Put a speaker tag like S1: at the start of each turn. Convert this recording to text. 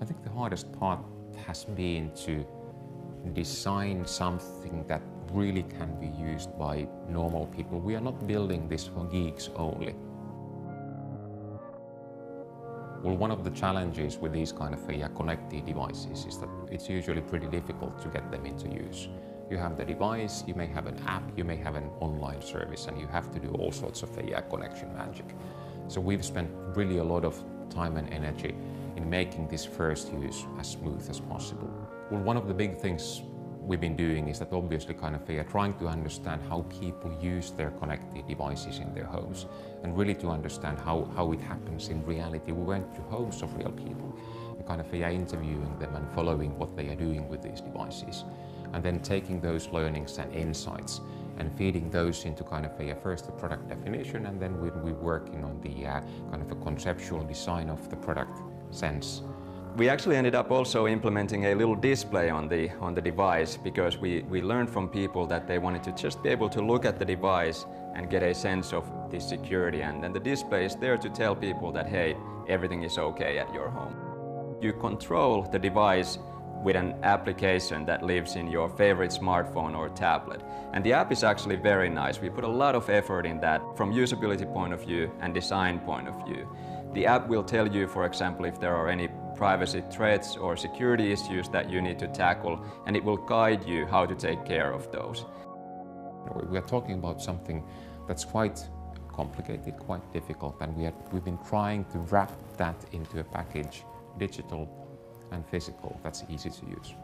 S1: I think the hardest part has been to design something that really can be used by normal people. We are not building this for geeks only. Well, one of the challenges with these kind of uh, connected devices is that it's usually pretty difficult to get them into use. You have the device, you may have an app, you may have an online service, and you have to do all sorts of uh, connection magic. So we've spent really a lot of time and energy in making this first use as smooth as possible. Well, one of the big things we've been doing is that obviously kind of we are trying to understand how people use their connected devices in their homes and really to understand how, how it happens in reality. We went to homes of real people and kind of we are interviewing them and following what they are doing with these devices and then taking those learnings and insights and feeding those into kind of a first the product definition and then we're working on the uh, kind of a conceptual design of the product sense
S2: we actually ended up also implementing a little display on the, on the device because we, we learned from people that they wanted to just be able to look at the device and get a sense of the security. And then the display is there to tell people that, hey, everything is okay at your home. You control the device with an application that lives in your favorite smartphone or tablet. And the app is actually very nice. We put a lot of effort in that from usability point of view and design point of view. The app will tell you, for example, if there are any privacy threats or security issues that you need to tackle, and it will guide you how to take care of those.
S1: We are talking about something that's quite complicated, quite difficult, and we have, we've been trying to wrap that into a package, digital and physical, that's easy to use.